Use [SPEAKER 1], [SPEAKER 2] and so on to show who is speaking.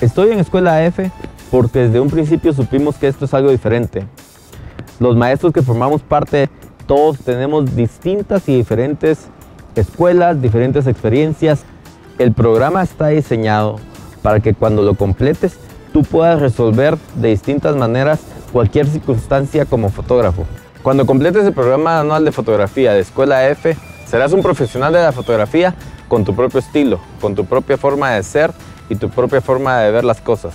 [SPEAKER 1] Estoy en Escuela F porque desde un principio supimos que esto es algo diferente. Los maestros que formamos parte, todos tenemos distintas y diferentes escuelas, diferentes experiencias. El programa está diseñado para que cuando lo completes tú puedas resolver de distintas maneras cualquier circunstancia como fotógrafo. Cuando completes el programa anual de fotografía de Escuela F, serás un profesional de la fotografía con tu propio estilo, con tu propia forma de ser y tu propia forma de ver las cosas.